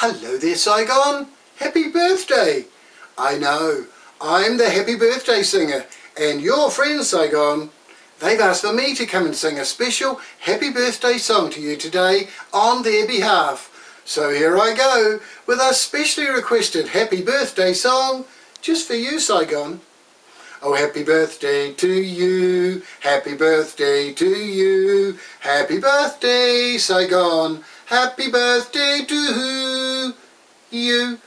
Hello there Saigon, happy birthday! I know, I'm the happy birthday singer and your friends Saigon, they've asked for me to come and sing a special happy birthday song to you today on their behalf. So here I go with a specially requested happy birthday song just for you Saigon. Oh happy birthday to you, happy birthday to you, happy birthday Saigon, happy birthday to you.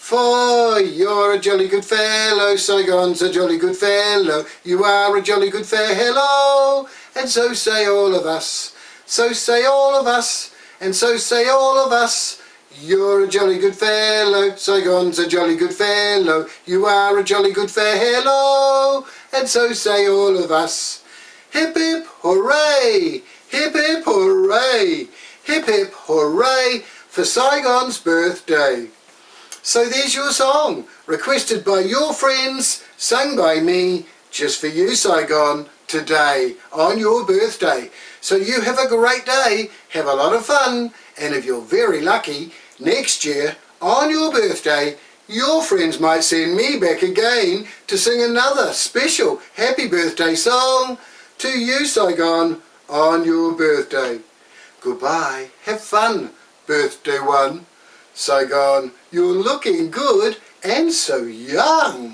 For you're a jolly good fellow, Saigon's a jolly good fellow, you are a jolly good fellow, and so say all of us, so say all of us, and so say all of us, you're a jolly good fellow, Saigon's a jolly good fellow, you are a jolly good fellow, and so say all of us. Hip hip hooray, hip hip hooray, hip hip hooray for Saigon's birthday. So there's your song, requested by your friends, sung by me, just for you Saigon, today, on your birthday. So you have a great day, have a lot of fun, and if you're very lucky, next year, on your birthday, your friends might send me back again to sing another special happy birthday song to you, Saigon, on your birthday. Goodbye. Have fun, birthday one. Saigon, you're looking good and so young.